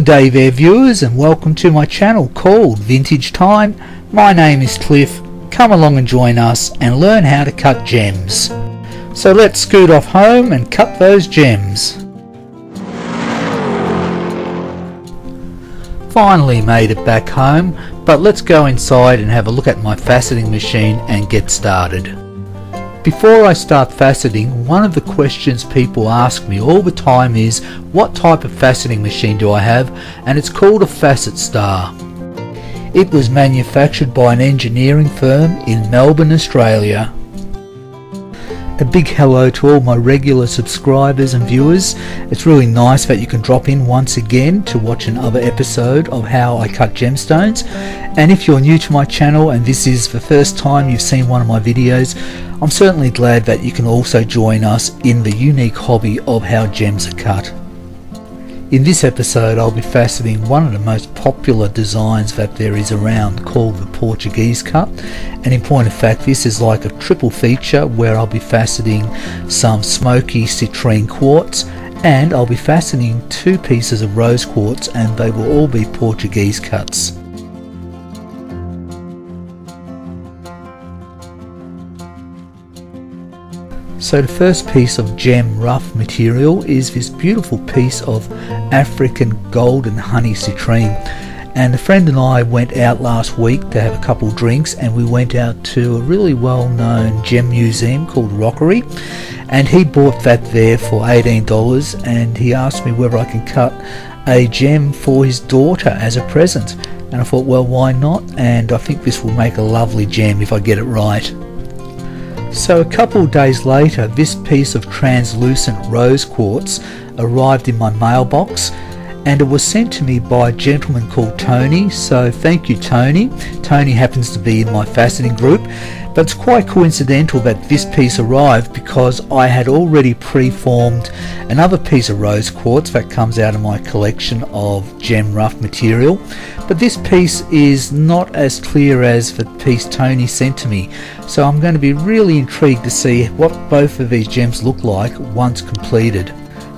Good day there viewers and welcome to my channel called Vintage Time. My name is Cliff. Come along and join us and learn how to cut gems. So let's scoot off home and cut those gems. Finally made it back home, but let's go inside and have a look at my faceting machine and get started. Before I start faceting, one of the questions people ask me all the time is what type of faceting machine do I have and it's called a Facet Star. It was manufactured by an engineering firm in Melbourne, Australia. A big hello to all my regular subscribers and viewers. It's really nice that you can drop in once again to watch another episode of how I cut gemstones. And if you're new to my channel and this is the first time you've seen one of my videos, I'm certainly glad that you can also join us in the unique hobby of how gems are cut. In this episode I'll be faceting one of the most popular designs that there is around called the Portuguese cut and in point of fact this is like a triple feature where I'll be faceting some smoky citrine quartz and I'll be faceting two pieces of rose quartz and they will all be Portuguese cuts. So the first piece of gem rough material is this beautiful piece of African golden honey citrine. And a friend and I went out last week to have a couple drinks and we went out to a really well known gem museum called Rockery. And he bought that there for $18 and he asked me whether I can cut a gem for his daughter as a present. And I thought well why not? And I think this will make a lovely gem if I get it right. So a couple days later, this piece of translucent rose quartz arrived in my mailbox and it was sent to me by a gentleman called Tony. So thank you, Tony. Tony happens to be in my faceting group, but it's quite coincidental that this piece arrived because I had already pre-formed another piece of rose quartz that comes out of my collection of gem rough material. But this piece is not as clear as the piece Tony sent to me, so I'm going to be really intrigued to see what both of these gems look like once completed.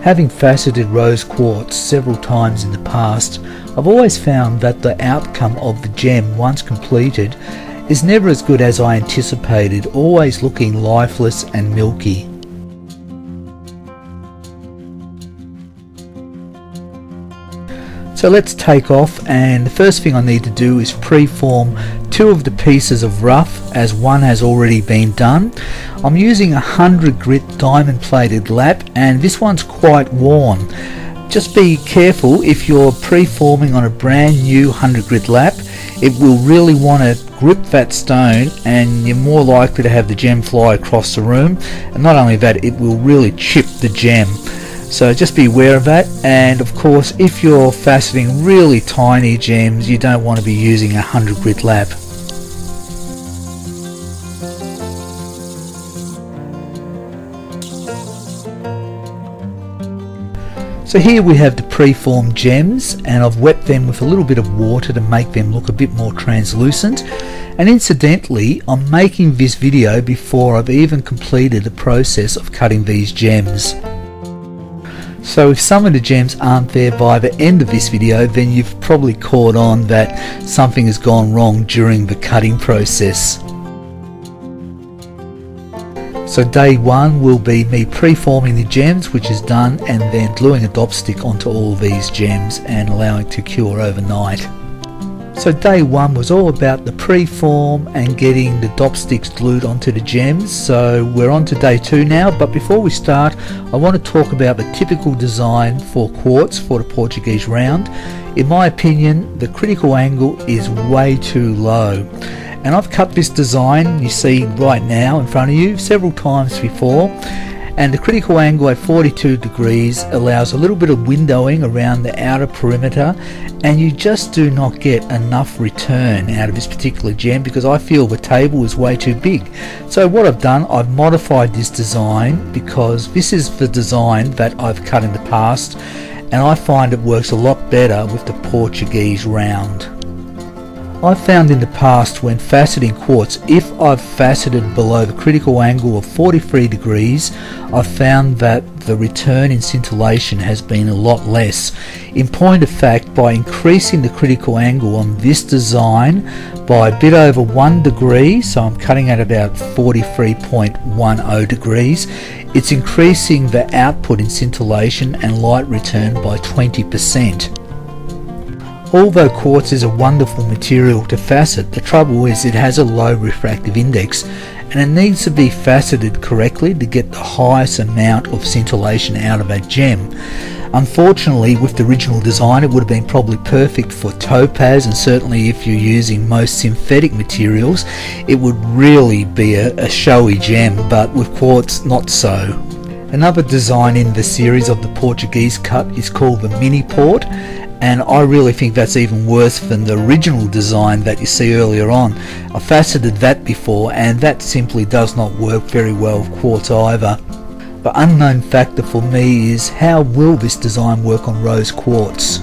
Having faceted rose quartz several times in the past, I've always found that the outcome of the gem once completed is never as good as I anticipated, always looking lifeless and milky. So let's take off and the first thing I need to do is pre-form two of the pieces of rough as one has already been done. I'm using a 100 grit diamond plated lap and this one's quite worn. Just be careful if you're pre-forming on a brand new 100 grit lap it will really want to grip that stone and you're more likely to have the gem fly across the room and not only that it will really chip the gem so just be aware of that and of course if you're faceting really tiny gems you don't want to be using a 100 grit lap. So here we have the preformed gems and I've wet them with a little bit of water to make them look a bit more translucent and incidentally I'm making this video before I've even completed the process of cutting these gems. So if some of the gems aren't there by the end of this video then you've probably caught on that something has gone wrong during the cutting process. So day one will be me preforming the gems which is done and then gluing a dopstick onto all these gems and allowing to cure overnight. So day one was all about the pre-form and getting the dopsticks glued onto the gems. So we're on to day two now, but before we start, I want to talk about the typical design for quartz for the Portuguese round. In my opinion, the critical angle is way too low. And I've cut this design you see right now in front of you several times before and the critical angle at 42 degrees allows a little bit of windowing around the outer perimeter and you just do not get enough return out of this particular gem because I feel the table is way too big. So what I've done, I've modified this design because this is the design that I've cut in the past and I find it works a lot better with the Portuguese round. I've found in the past when faceting quartz, if I've faceted below the critical angle of 43 degrees, I've found that the return in scintillation has been a lot less. In point of fact, by increasing the critical angle on this design by a bit over 1 degree, so I'm cutting at about 43.10 degrees, it's increasing the output in scintillation and light return by 20%. Although quartz is a wonderful material to facet, the trouble is it has a low refractive index and it needs to be faceted correctly to get the highest amount of scintillation out of a gem. Unfortunately, with the original design, it would have been probably perfect for topaz, and certainly if you're using most synthetic materials, it would really be a, a showy gem, but with quartz, not so. Another design in the series of the Portuguese cut is called the Mini Port, and I really think that's even worse than the original design that you see earlier on. I faceted that before and that simply does not work very well with quartz either. The unknown factor for me is how will this design work on rose quartz?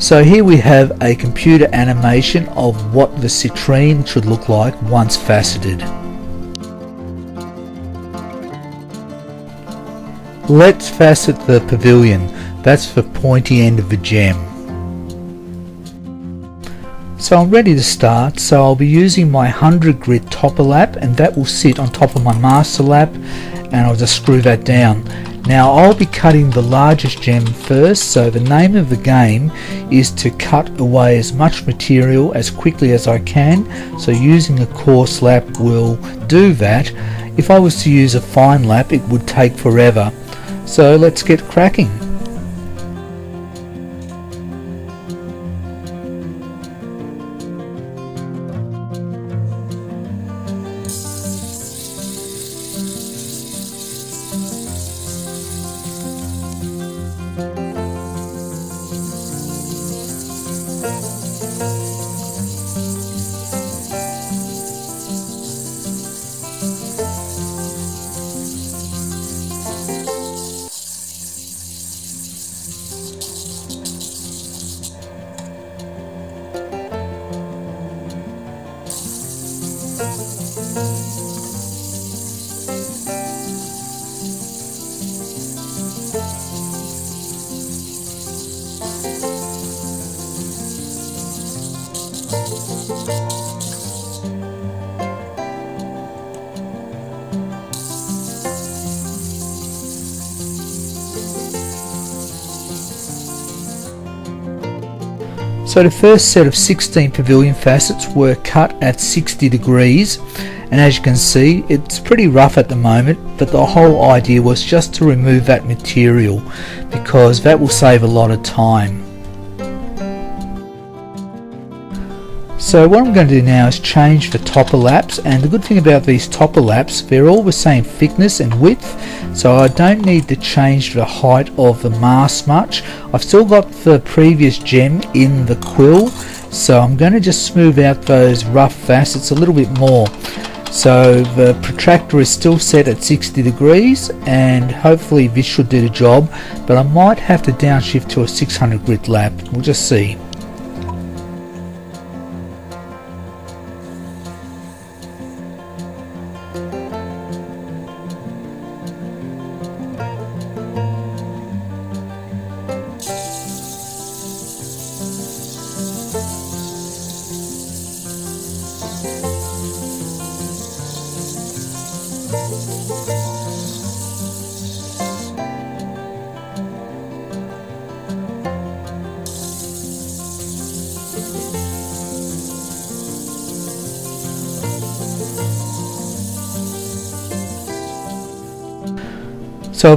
So here we have a computer animation of what the citrine should look like once faceted. Let's facet the pavilion, that's the pointy end of the gem. So I'm ready to start, so I'll be using my 100 grit topper lap and that will sit on top of my master lap and I'll just screw that down. Now I'll be cutting the largest gem first, so the name of the game is to cut away as much material as quickly as I can, so using a coarse lap will do that. If I was to use a fine lap it would take forever. So let's get cracking. So the first set of 16 pavilion facets were cut at 60 degrees and as you can see it's pretty rough at the moment but the whole idea was just to remove that material because that will save a lot of time. So what I'm going to do now is change the topper laps and the good thing about these topper laps they're all the same thickness and width so I don't need to change the height of the mast much. I've still got the previous gem in the quill so I'm going to just smooth out those rough facets a little bit more. So the protractor is still set at 60 degrees and hopefully this should do the job but I might have to downshift to a 600 grit lap, we'll just see.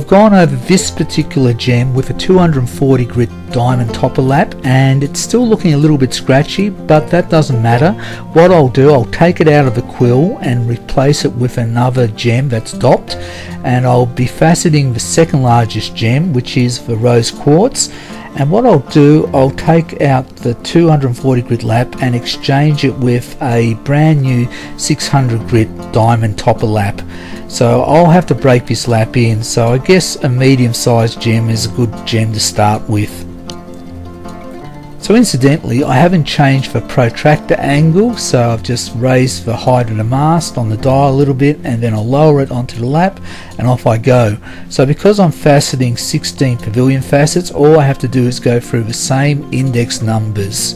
I've gone over this particular gem with a 240 grit diamond topper lap and it's still looking a little bit scratchy but that doesn't matter. What I'll do, I'll take it out of the quill and replace it with another gem that's dopped and I'll be faceting the second largest gem which is the rose quartz and what I'll do I'll take out the 240 grit lap and exchange it with a brand new 600 grit diamond topper lap. So I'll have to break this lap in. So I guess a medium sized gem is a good gem to start with So incidentally, I haven't changed the protractor angle, so I've just raised the height of the mast on the dial a little bit and then I'll lower it onto the lap and off I go. So because I'm faceting 16 pavilion facets, all I have to do is go through the same index numbers.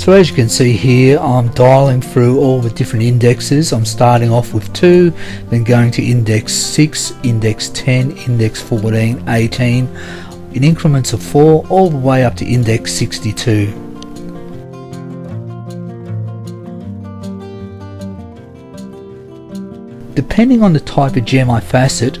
So as you can see here I'm dialing through all the different indexes. I'm starting off with 2, then going to index 6, index 10, index 14, 18, in increments of 4 all the way up to index 62. Depending on the type of gem I facet,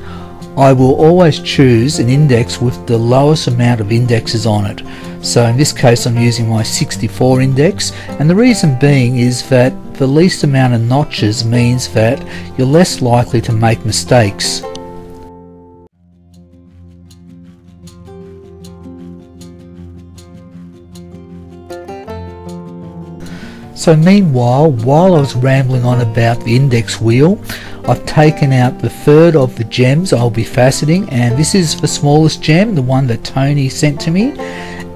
I will always choose an index with the lowest amount of indexes on it. So in this case I'm using my 64 index and the reason being is that the least amount of notches means that you're less likely to make mistakes. So meanwhile, while I was rambling on about the index wheel, I've taken out the third of the gems I'll be faceting and this is the smallest gem, the one that Tony sent to me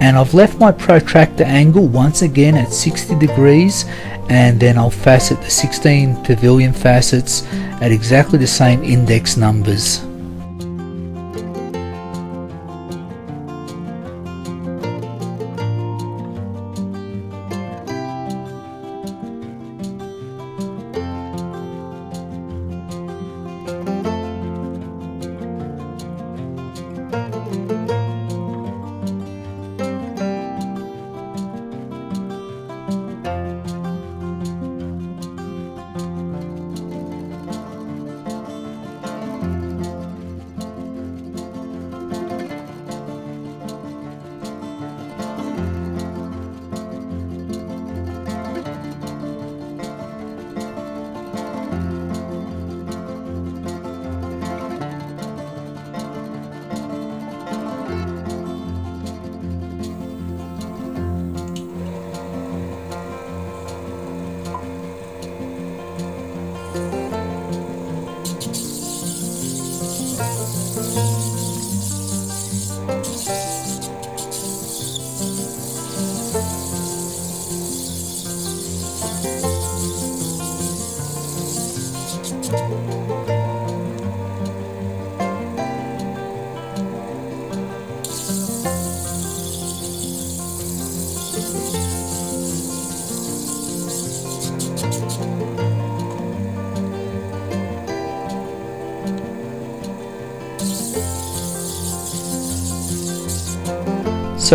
and I've left my protractor angle once again at 60 degrees and then I'll facet the 16 pavilion facets at exactly the same index numbers.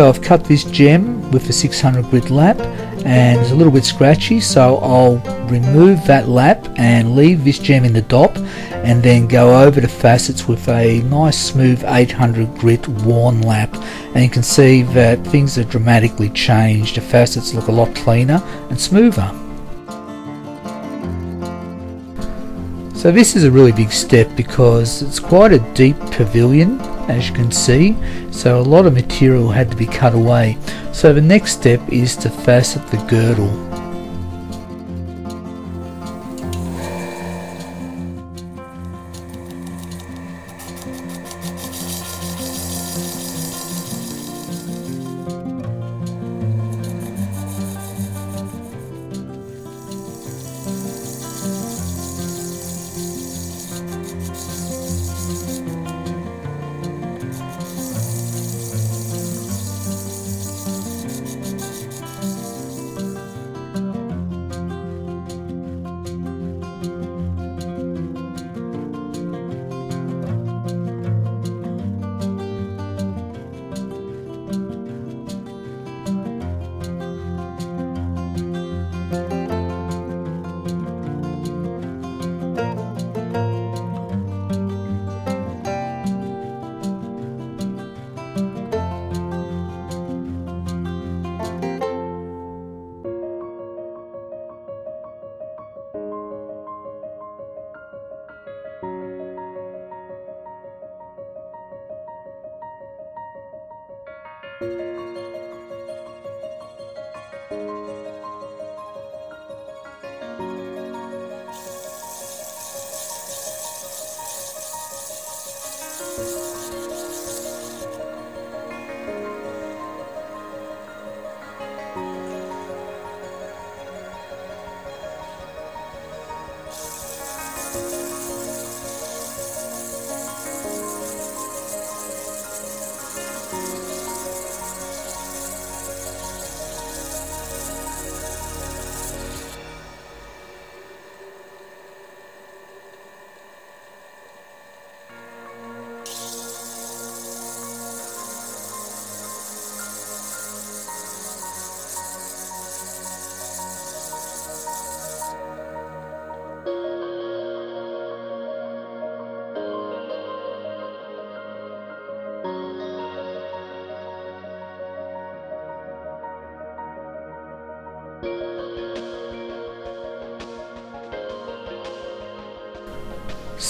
So I've cut this gem with the 600 grit lap and it's a little bit scratchy so I'll remove that lap and leave this gem in the dop and then go over the facets with a nice smooth 800 grit worn lap. And you can see that things are dramatically changed. The facets look a lot cleaner and smoother. So this is a really big step because it's quite a deep pavilion as you can see. So a lot of material had to be cut away. So the next step is to facet the girdle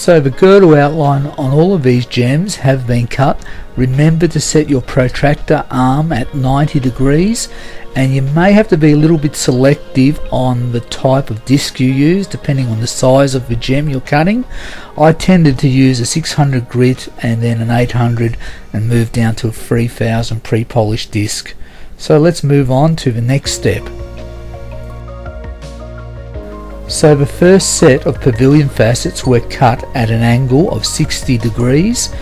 So the girdle outline on all of these gems have been cut. Remember to set your protractor arm at 90 degrees and you may have to be a little bit selective on the type of disc you use depending on the size of the gem you're cutting. I tended to use a 600 grit and then an 800 and move down to a 3000 pre-polished disc. So let's move on to the next step. So the first set of pavilion facets were cut at an angle of 60 degrees.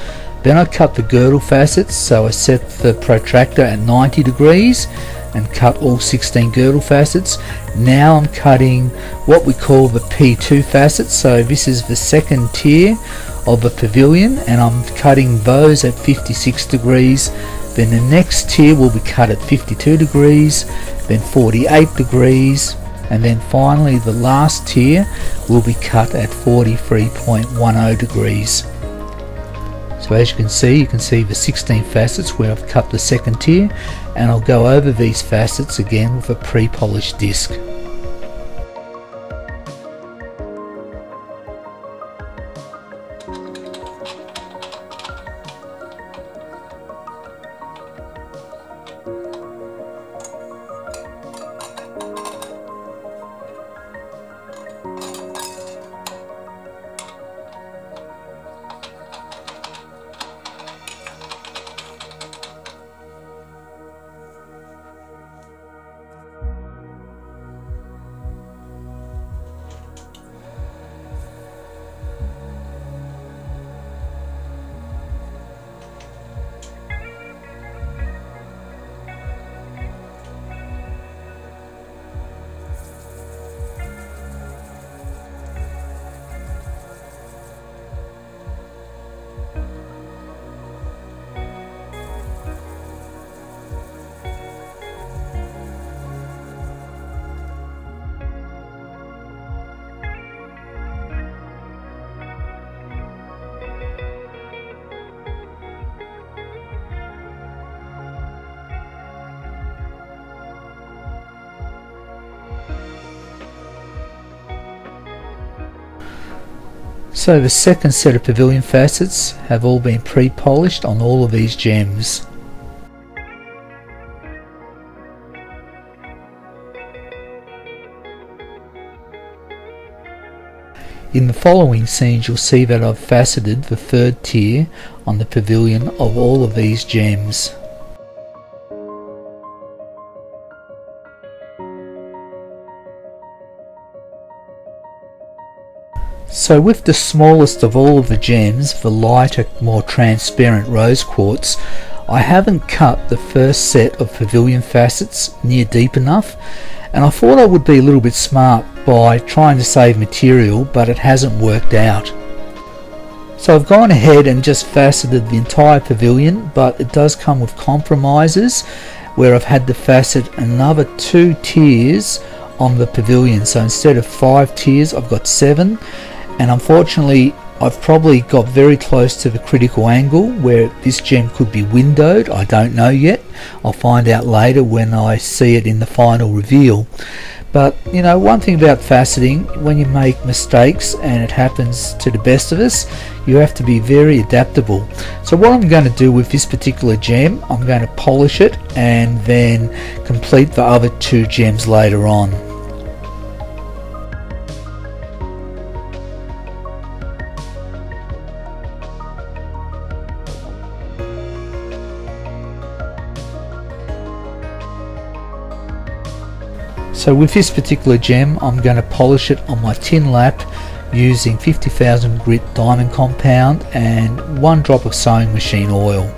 Then I cut the girdle facets, so I set the protractor at 90 degrees and cut all 16 girdle facets. Now I'm cutting what we call the P2 facets, so this is the second tier of the pavilion and I'm cutting those at 56 degrees. Then the next tier will be cut at 52 degrees, then 48 degrees, and then finally the last tier will be cut at 43.10 degrees. So as you can see, you can see the 16 facets where I've cut the second tier and I'll go over these facets again with a pre-polished disc. So the second set of pavilion facets have all been pre-polished on all of these gems. In the following scenes you'll see that I've faceted the third tier on the pavilion of all of these gems. So with the smallest of all of the gems, the lighter, more transparent rose quartz, I haven't cut the first set of pavilion facets near deep enough and I thought I would be a little bit smart by trying to save material but it hasn't worked out. So I've gone ahead and just faceted the entire pavilion but it does come with compromises where I've had to facet another two tiers on the pavilion so instead of five tiers I've got seven and unfortunately I've probably got very close to the critical angle where this gem could be windowed. I don't know yet. I'll find out later when I see it in the final reveal. But you know one thing about faceting when you make mistakes and it happens to the best of us you have to be very adaptable. So what I'm going to do with this particular gem I'm going to polish it and then complete the other two gems later on So with this particular gem I'm going to polish it on my tin lap using 50,000 grit diamond compound and one drop of sewing machine oil.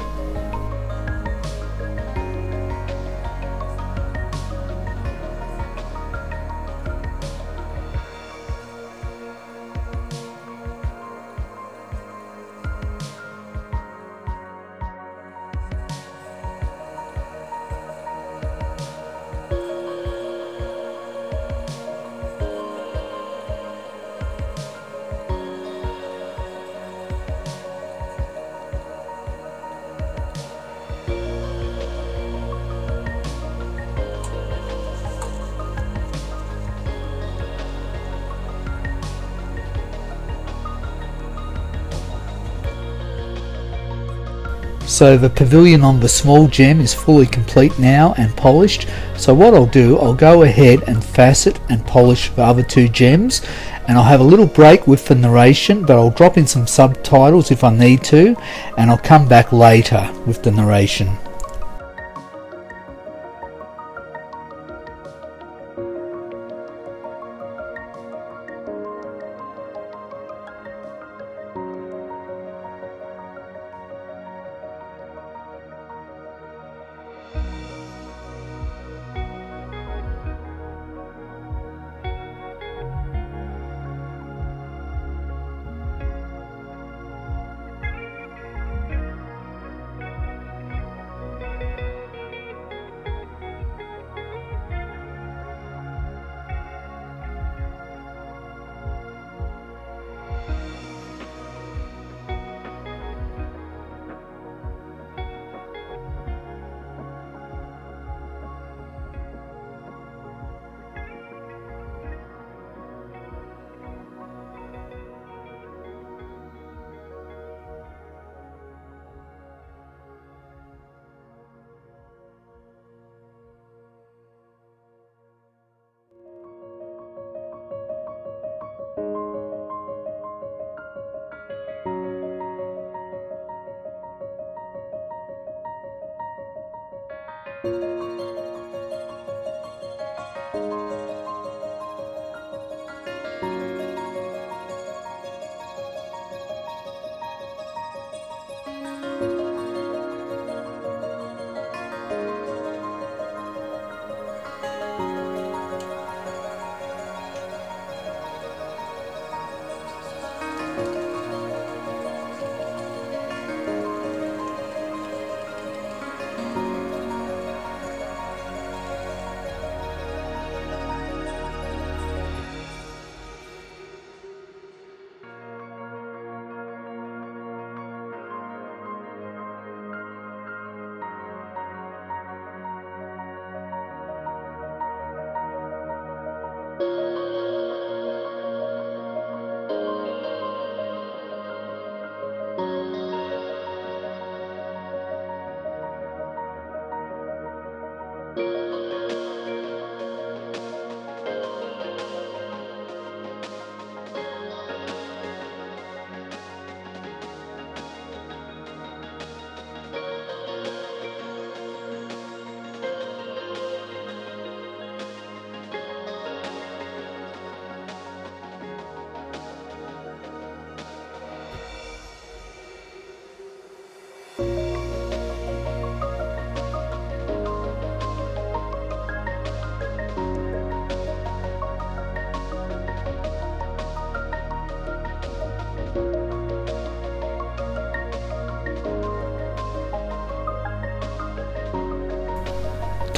So the pavilion on the small gem is fully complete now and polished. So what I'll do, I'll go ahead and facet and polish the other two gems and I'll have a little break with the narration but I'll drop in some subtitles if I need to and I'll come back later with the narration.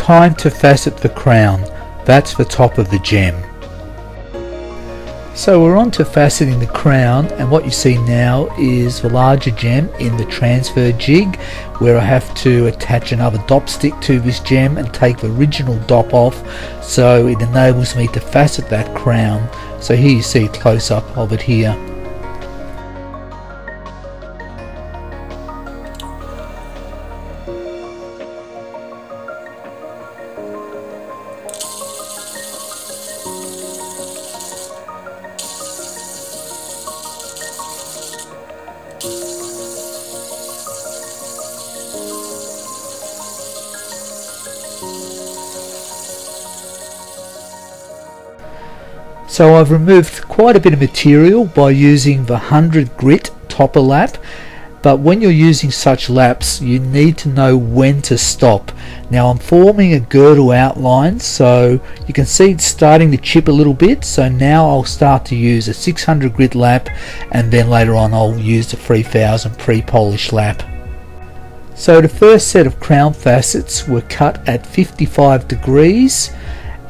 Time to facet the crown, that's the top of the gem. So we're on to faceting the crown and what you see now is the larger gem in the transfer jig where I have to attach another dop stick to this gem and take the original dop off so it enables me to facet that crown. So here you see a close up of it here. So I've removed quite a bit of material by using the 100 grit topper lap but when you're using such laps you need to know when to stop. Now I'm forming a girdle outline so you can see it's starting to chip a little bit so now I'll start to use a 600 grit lap and then later on I'll use the 3000 pre-polish lap. So the first set of crown facets were cut at 55 degrees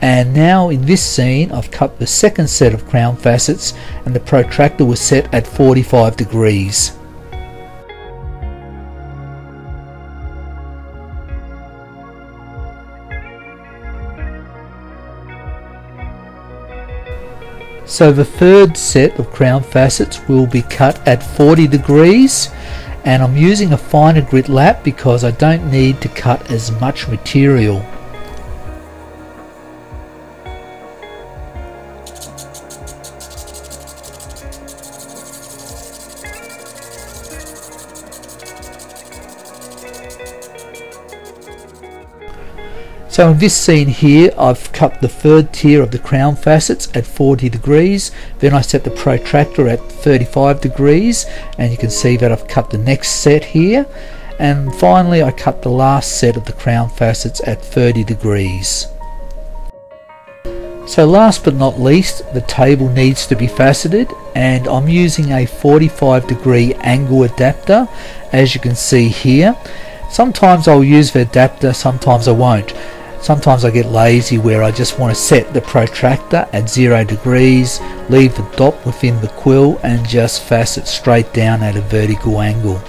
and now in this scene I've cut the second set of crown facets and the protractor was set at 45 degrees. So the third set of crown facets will be cut at 40 degrees and I'm using a finer grit lap because I don't need to cut as much material. So in this scene here, I've cut the third tier of the crown facets at 40 degrees. Then I set the protractor at 35 degrees, and you can see that I've cut the next set here. And finally, I cut the last set of the crown facets at 30 degrees. So last but not least, the table needs to be faceted and I'm using a 45 degree angle adapter as you can see here. Sometimes I'll use the adapter, sometimes I won't. Sometimes I get lazy where I just want to set the protractor at 0 degrees, leave the dop within the quill and just facet straight down at a vertical angle.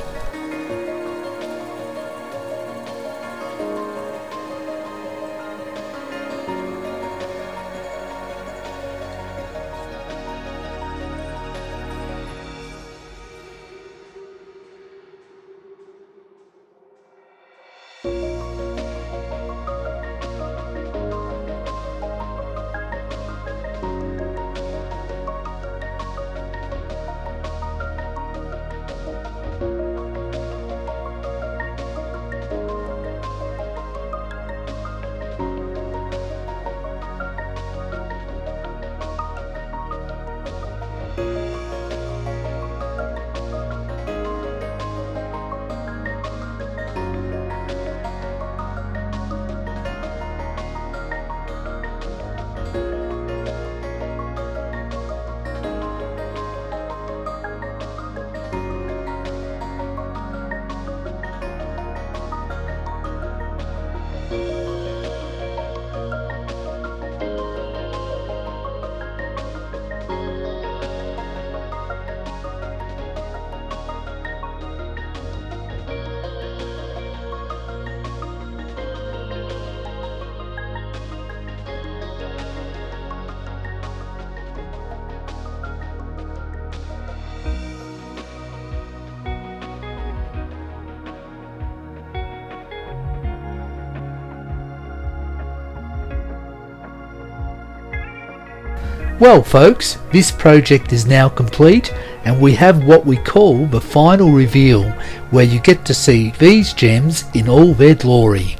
Well folks, this project is now complete and we have what we call the final reveal where you get to see these gems in all their glory.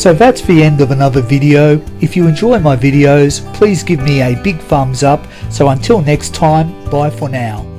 So that's the end of another video. If you enjoy my videos, please give me a big thumbs up. So until next time, bye for now.